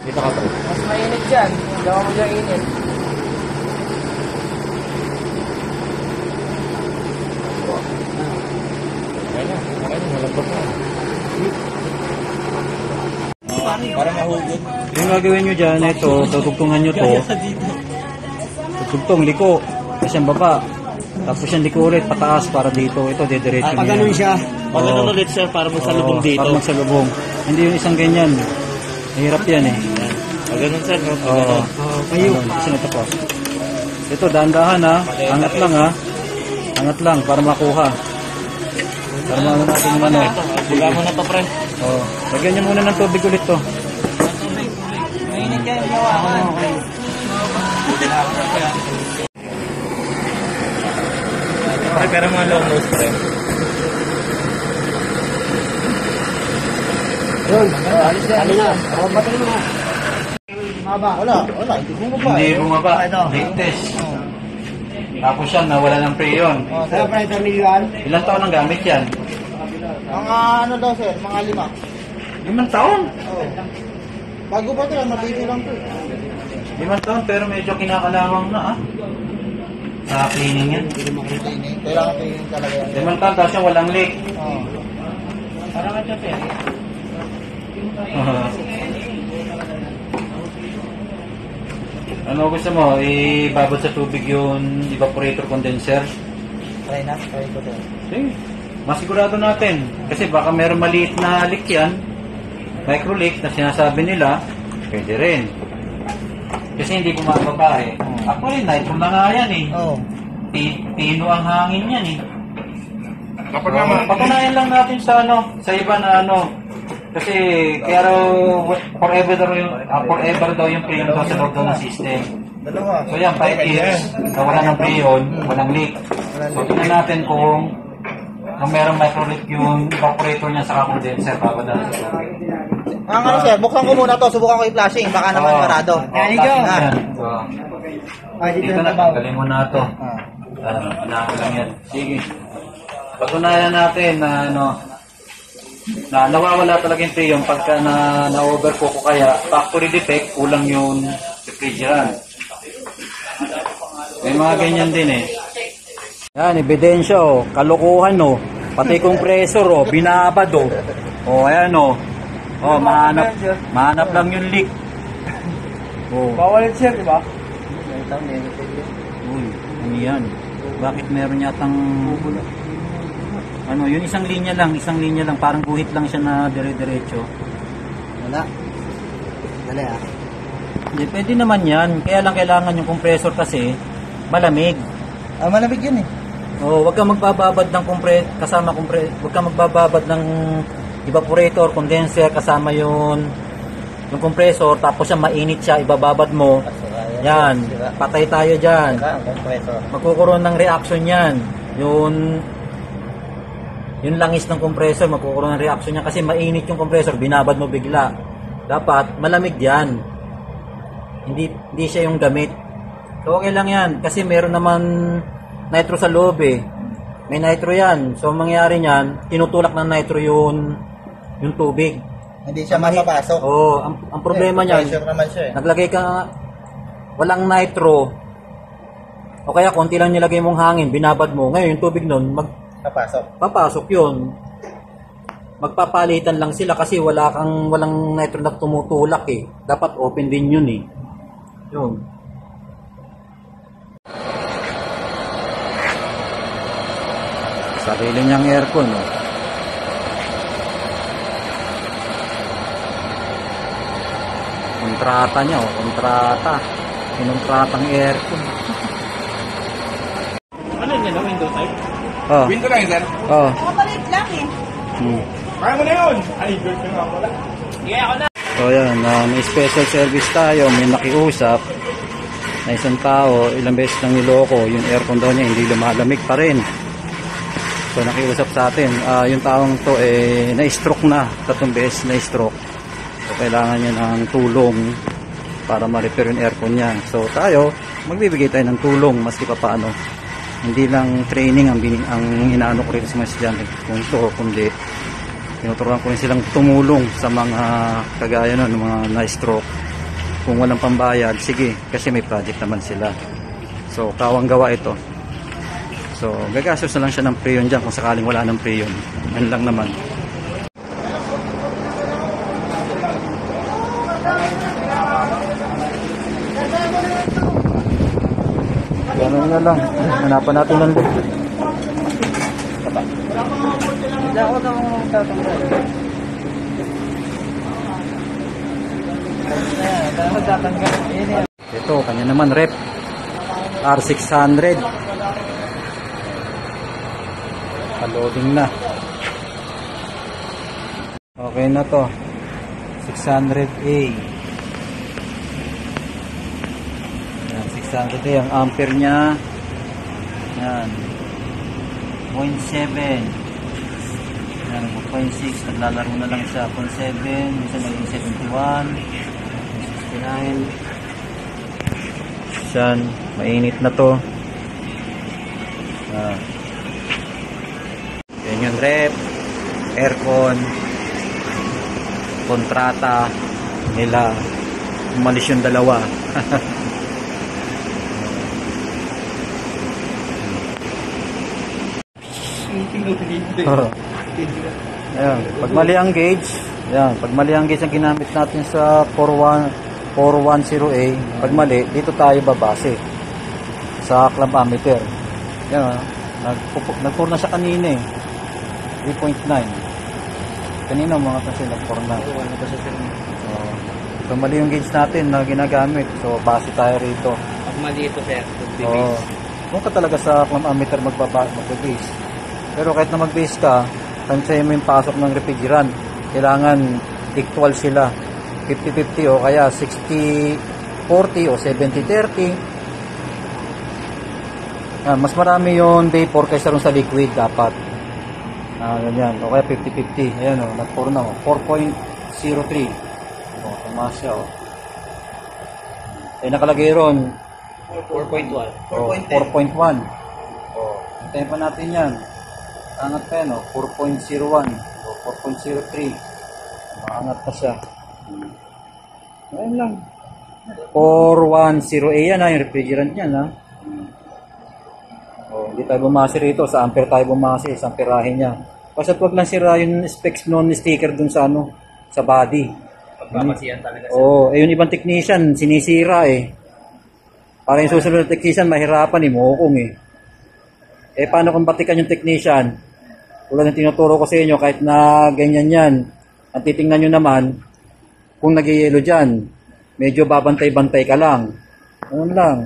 Dito ka pre. Mas mainit dyan. Gawa mo dyan init. Okay na. Okay na. Malambot na. Para mahugod. Yung gagawin nyo dyan, ito, tutugtungan nyo to. Tutugtong, liko. Tapos yung baba. Tapos yung liko ulit, pataas para dito. Ito, didiretso Pag nyo ganun yan. siya. Pag ganun ulit sir, para magsalubong dito. Para magsalubong. Hindi yung isang ganyan. Mahirap yan eh. Pag ganun sir, no? Oo. Kayo. Kasi ito po. Ito, dahan-dahan ha. Angat lang ha. Angat lang para makuha. Para maano natin yung ano. Buga mo na to pre. Oh, lagyan nyo muna ng tubig ulit to. Mainit yung gawakan. Pre, pero mga long nose pre. Yun. Alis na. Alis na. Oh, mo na. Maba. Wala. Wala. Hindi pa. Hindi bumaba. Ito. Latest. Tapos yan, nawala ng preyon. Oh, pa ito milyon. Ilang taon ang gamit yan? Mga ano daw sir, mga lima. Limang taon. Oh. Bago pa ito, mabili lang to. Limang taon pero medyo kinakalawang na ah. Sa cleaning yan. Hindi mo cleaning. Kailangan cleaning talaga yan. Limang taon tapos yung walang leak. Oh. Parang nga siya ano gusto mo? Ibabad sa tubig yung evaporator condenser? Try na. Try ko to. Sige. Masigurado natin. Kasi baka meron maliit na leak yan. Micro leak na sinasabi nila. Pwede rin. Kasi hindi bumababa eh. Actually, nitro na nga yan eh. Oh. Ti- Tino ang hangin yan eh. Kapag Uh, patunayan lang natin sa ano, sa iba na ano. Kasi kaya raw forever daw yung ah, forever daw yung preyon daw sa loob daw ng system. So yan, 5 years, na wala ng preyon, walang leak. So tingnan natin kung kung merong micro leak yung evaporator niya sa condenser bababa sa tubig. Ang ano sir, buksan ko muna to. Subukan ko i-flashing. Baka naman Oo. marado. Oo. Ay, Dito na, tanggalin mo na ito. Ah. Ano, kailangan lang yan. Sige. Patunayan natin na ano, na nawawala talaga yung preyon pagka na na-overcook ko kaya factory defect, kulang yung refrigerant. May mga ganyan din eh. Yan, ebidensya oh. Kalukuhan oh. Pati compressor oh. Binabad oh. Oh, ayan oh. Oh, mahanap, mahanap lang yung leak. Oh. Bawal yun sir, di ba? Uy, ano yan? Bakit meron yatang... Ano, yun isang linya lang, isang linya lang, parang guhit lang siya na dire-diretso. Wala. Dali ah. Hindi, pwede naman yan. Kaya lang kailangan yung compressor kasi malamig. Ah, malamig yun eh. O, wag kang magbababad ng kompre kasama kompre wag kang magbababad ng evaporator, condenser kasama yun yung compressor tapos siya mainit siya ibababad mo. Yan, patay tayo diyan. Magkukuroon ng reaction yan. Yung yung langis ng compressor, magkukuroon ng reaction yan kasi mainit yung compressor, binabad mo bigla. Dapat malamig yan. Hindi hindi siya yung gamit. So okay lang yan kasi meron naman nitro sa loob eh. May nitro yan. So ang mangyayari niyan, tinutulak ng nitro yung yung tubig. Hindi siya mapapasok. Oo, ang, ang problema niyan, naman siya eh. Naglagay ka walang nitro o kaya konti lang nilagay mong hangin, binabad mo. Ngayon yung tubig nun, Papasok. magpapasok yun. Magpapalitan lang sila kasi wala kang walang nitro na tumutulak eh. Dapat open din yun eh. Yun. Sarili niyang aircon oh. Kontrata niya oh, kontrata. Kinontrata ng aircon. Ano yun na window type? Oh. Window lang sir. Oh. Kapalit lang eh. Hmm. Kaya mo na yun. Ay, good ka nga pala. Yeah, ako na. So yan, ah, may special service tayo, may nakiusap na isang tao, ilang beses nang niloko, yung aircon daw niya hindi lumalamig pa rin. So nakiusap sa atin, ah, yung taong to eh na-stroke na, tatlong beses na-stroke. So kailangan niya ng tulong para ma-repair yung aircon niya. So tayo, magbibigay tayo ng tulong maski pa paano. Hindi lang training ang, bining, ang inaano ko rin sa mga estudyante kung ito, kundi tinuturuan ko rin silang tumulong sa mga kagaya nun, mga na-stroke kung walang pambayad, sige, kasi may project naman sila. So, kawang gawa ito. So, gagastos na lang siya ng preyon dyan kung sakaling wala ng preyon. Yan lang naman. Na lang. Hanapan natin ng tatanggal. Ayan, dahil magtatanggal. Yan. Ito, kanya naman rep. R600. Loading na. Okay na to. 600A. Yan, 600A. Ang ampere niya. Yan. 0.7. Yan, 0.6. Naglalaro na lang siya. 0.7. Minsan naging 71. 69. Yan. Mainit na to. Ah. Yan yung rep. Aircon. Kontrata. Nila. Umalis yung dalawa. Ayan, pag mali ang gauge, ayan, pag mali ang gauge ang ginamit natin sa 41 410A, pag mali, dito tayo babase sa clamp ammeter. Ayan, nagpupo- nag-pour na siya kanina eh. 3.9. Kanina mga kasi nag-pour na. So, so, mali yung gauge natin na ginagamit. So, base tayo rito. Pag mali ito, sir. Oo. Doon ka talaga sa clamp ammeter magbaba, magbe-base. Pero kahit na mag-base ka, tansyahin mo yung pasok ng refrigerant. Kailangan equal sila. 50-50 o kaya 60-40 o 70-30. Yan, mas marami yung vapor kaysa rin sa liquid dapat. Ah, ganyan. O kaya 50-50. Ayan o, nag-pour na o. 4.03. O, tumaas siya o. Eh, nakalagay ron, 4.1. Oh, 4.1. Oh, hintayin pa natin yan. Angat pa yan, oh. 4.01. Oh, 4.03. Maangat pa siya. Ayun lang. 410A yan, ha, yung refrigerant yan, ha. Oh, hindi tayo bumase rito. Sa ampere tayo bumase, sa amperahe niya. Basta wag lang sira yung specs non sticker dun sa ano, sa body. Pagpapasiyan talaga, sir. Oo, eh yung ibang technician, sinisira eh. Para yung susunod na technician, mahirapan eh, mukong eh. Eh, paano kung batikan yung technician? Tulad ng tinuturo ko sa inyo, kahit na ganyan yan, at titingnan nyo naman, kung nag-yelo dyan, medyo babantay-bantay ka lang. Ganun lang.